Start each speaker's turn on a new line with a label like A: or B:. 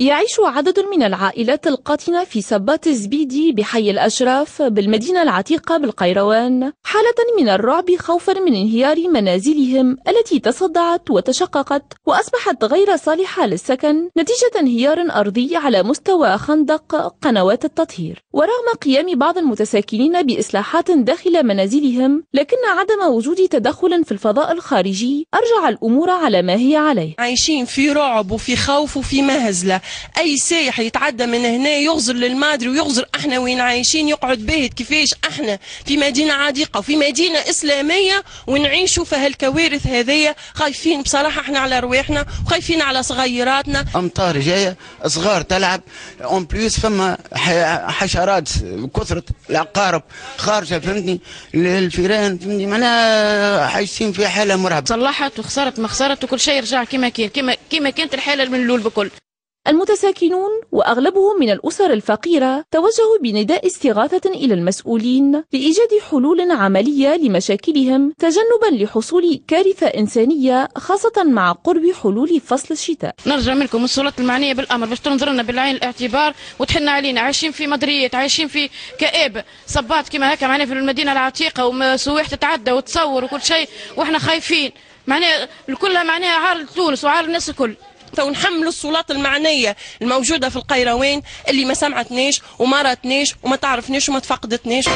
A: يعيش عدد من العائلات القاطنة في سبات زبيدي بحي الأشراف بالمدينة العتيقة بالقيروان حالة من الرعب خوفا من انهيار منازلهم التي تصدعت وتشققت وأصبحت غير صالحة للسكن نتيجة انهيار أرضي على مستوى خندق قنوات التطهير. ورغم قيام بعض المتساكنين بإصلاحات داخل منازلهم لكن عدم وجود تدخل في الفضاء الخارجي أرجع الأمور على ما هي عليه.
B: عايشين في رعب وفي خوف وفي مهزلة. أي سايح يتعدى من هنا يغزر للمادري ويغزر إحنا وين عايشين يقعد باهت كيفاش إحنا؟ في مدينة عتيقة وفي مدينة إسلامية ونعيشوا في هالكوارث هذية خايفين بصراحة إحنا على رواحنا وخايفين على صغيراتنا.
C: أمطار جاية صغار تلعب. en plus فما حشرات كثره العقارب خارجة فهمتني؟ الفيران فهمتني؟ معناها عايشين في حالة مرعبة.
D: صلحت وخسرت ما خسرت وكل شيء رجع كما كان. كما كما كانت الحالة من الأول بكل.
A: المتساكنون وأغلبهم من الأسر الفقيرة توجهوا بنداء استغاثة إلى المسؤولين لإيجاد حلول عملية لمشاكلهم تجنبا لحصول كارثة إنسانية خاصة مع قرب حلول فصل الشتاء.
D: نرجع منكم السلطات المعنية بالأمر باش تنظر لنا بالعين الاعتبار وتحن علينا عايشين في مدريات عايشين في كآبة صبات كما هكا معنا في المدينة العتيقة وسواح تتعدى وتصور وكل شيء وإحنا خايفين. معناها كلها معناها عار تونس وعار الناس الكل.
B: ونحملوا السلطات المعنية الموجودة في القيروان اللي ما سمعتناش وما راتناش وما تعرفناش وما تفقدتناش